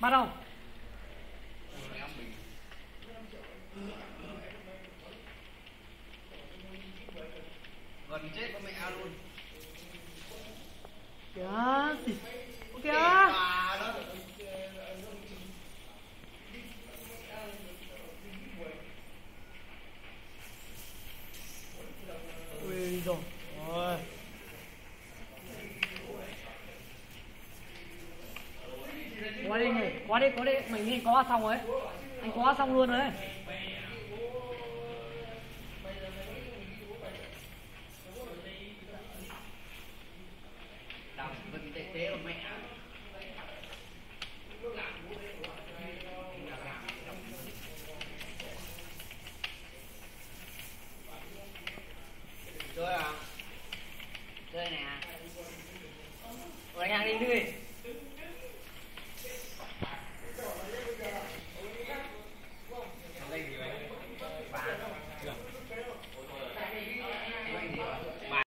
bắt không gần chết con mẹ luôn. Kìa Qua đi nhỉ, qua đi, qua đi, mình đi có xong rồi Anh có xong luôn rồi đấy Chơi à? Chơi nè. Rồi anh đi đi.